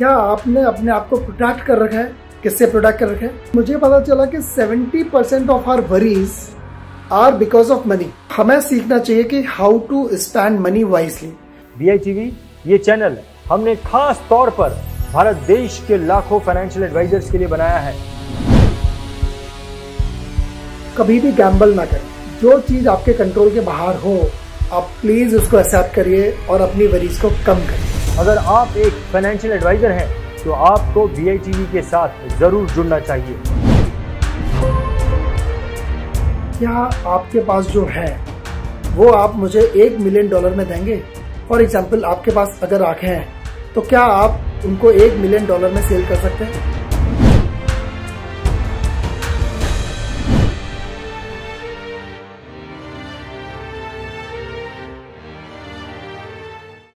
क्या आपने अपने आप को प्रोटेक्ट कर रखा है? किससे प्रोटेक्ट कर रखा है? मुझे पता चला कि 70 percent of our worries are because of money हमें सीखना चाहिए कि how to spend money wisely B ये चैनल हमने खास तौर पर भारत देश के लाखों फाइनेंशियल एडवाइजर्स के लिए बनाया है। कभी भी गैम्बल ना करें। जो चीज़ आपके कंट्रोल के बाहर हो आप प्लीज़ उसको एक्सेप्ट करिए और अपनी वरीज को कम करिए। अगर आप एक फाइनेंशियल एडवाइजर हैं तो आपको बी के साथ ज़रूर जुड़ना चाहिए। क्या आपके पास जो है, वो आप मुझे एक मिलियन डॉलर में देंगे? फॉर एग्ज़ाम्पल आपके पास अगर आँखें हैं तो क्या आप उनको एक मिलियन डॉलर में सेल कर सकते हैं?